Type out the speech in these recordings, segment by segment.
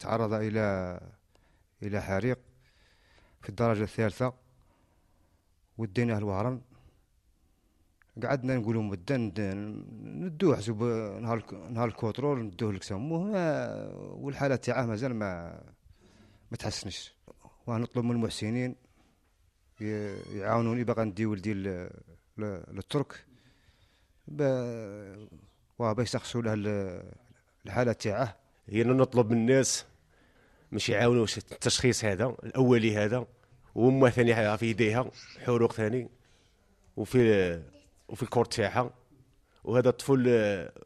تعرض إلى إلى حريق في الدرجة الثالثة وديناه الوهران قعدنا نقولوا مدة ندوه حسب نهار نهار الكوترول ندوه لك سموه ما والحالة تاعه مازال ما ما تحسنش. ونطلب من المحسنين يعاونوني باغا ندي ولدي للترك. با- وبا يسخسوا له ال- الحالة تاعه. هي نطلب من الناس مش يعاونوا التشخيص هذا الأولي هذا وأمه ثاني في يديها حروق ثاني وفي وفي الكور تاعها. وهذا الطفل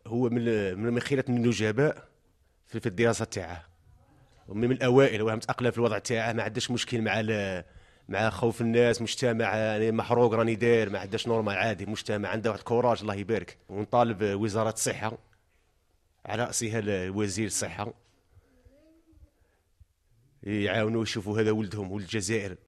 هو من من مخيلة النجباء في, الدراسة تاعه. ومن الأوائل وهو متاقلم في الوضع تاعه ما عندهش مشكل مع مع خوف الناس مجتمع يعني محروق راني داير ما عندهاش نورمال عادي مجتمع عنده واحد كوراج الله يبارك. ونطالب وزارة الصحة على رأسها وزير الصحة يعاونوا يشوفوا هذا ولدهم ولد الجزائر